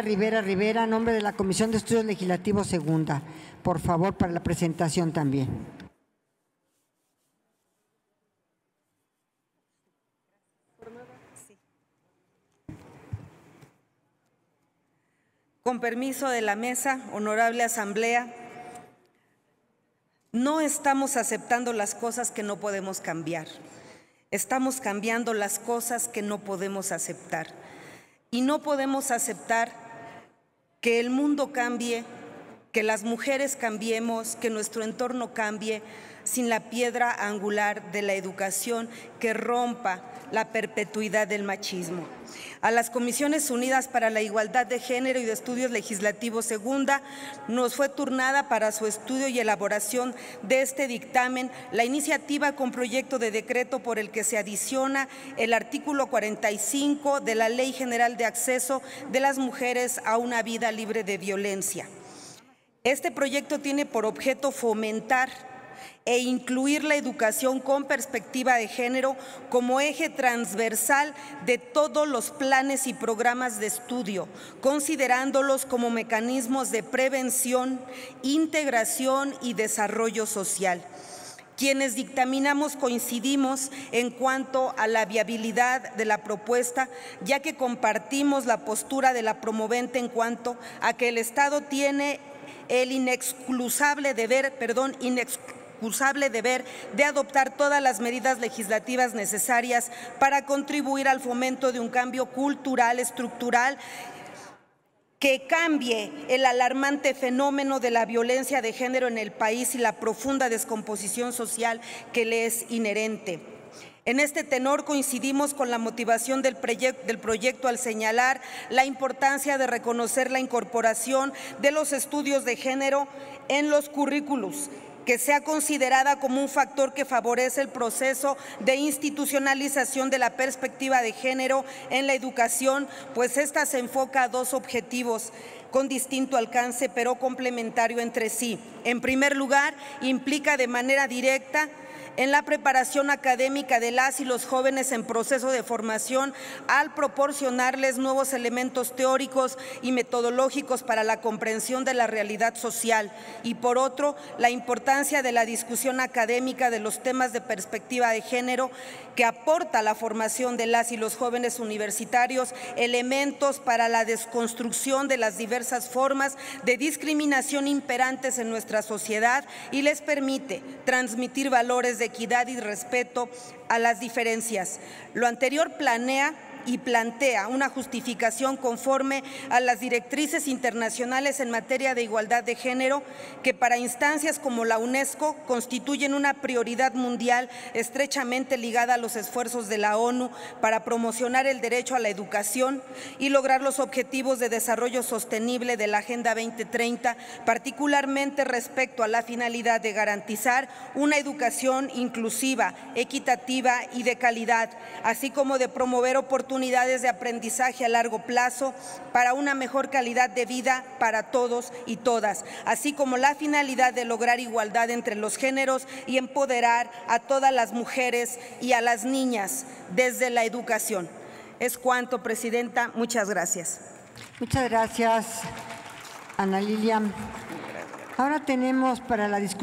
Rivera Rivera, a nombre de la Comisión de Estudios Legislativos Segunda. Por favor, para la presentación también. Con permiso de la mesa, honorable asamblea, no estamos aceptando las cosas que no podemos cambiar. Estamos cambiando las cosas que no podemos aceptar. Y no podemos aceptar que el mundo cambie, que las mujeres cambiemos, que nuestro entorno cambie sin la piedra angular de la educación que rompa la perpetuidad del machismo. A las Comisiones Unidas para la Igualdad de Género y de Estudios Legislativos Segunda nos fue turnada para su estudio y elaboración de este dictamen la iniciativa con proyecto de decreto por el que se adiciona el artículo 45 de la Ley General de Acceso de las Mujeres a una vida libre de violencia. Este proyecto tiene por objeto fomentar e incluir la educación con perspectiva de género como eje transversal de todos los planes y programas de estudio, considerándolos como mecanismos de prevención, integración y desarrollo social. Quienes dictaminamos coincidimos en cuanto a la viabilidad de la propuesta, ya que compartimos la postura de la promovente en cuanto a que el Estado tiene el inexcusable deber, perdón, inexcusable deber de adoptar todas las medidas legislativas necesarias para contribuir al fomento de un cambio cultural, estructural que cambie el alarmante fenómeno de la violencia de género en el país y la profunda descomposición social que le es inherente. En este tenor coincidimos con la motivación del, proyecto al señalar la importancia de reconocer la incorporación de los estudios de género en los currículos que sea considerada como un factor que favorece el proceso de institucionalización de la perspectiva de género en la educación, pues esta se enfoca a dos objetivos con distinto alcance, pero complementario entre sí. En primer lugar, implica de manera directa en la preparación académica de las y los jóvenes en proceso de formación al proporcionarles nuevos elementos teóricos y metodológicos para la comprensión de la realidad social. Y por otro la importancia de la discusión académica de los temas de perspectiva de género que aporta a la formación de las y los jóvenes universitarios elementos para la desconstrucción de las diversas formas de discriminación imperantes en nuestra sociedad y les permite transmitir valores de equidad y respeto a las diferencias. Lo anterior planea y plantea una justificación conforme a las directrices internacionales en materia de igualdad de género que para instancias como la UNESCO constituyen una prioridad mundial estrechamente ligada a los esfuerzos de la ONU para promocionar el derecho a la educación y lograr los objetivos de desarrollo sostenible de la Agenda 2030, particularmente respecto a la finalidad de garantizar una educación inclusiva, equitativa y de calidad, así como de promover oportunidades oportunidades de aprendizaje a largo plazo para una mejor calidad de vida para todos y todas, así como la finalidad de lograr igualdad entre los géneros y empoderar a todas las mujeres y a las niñas desde la educación. Es cuanto, Presidenta. Muchas gracias. Muchas gracias, Ana Lilia. Ahora tenemos para la discusión.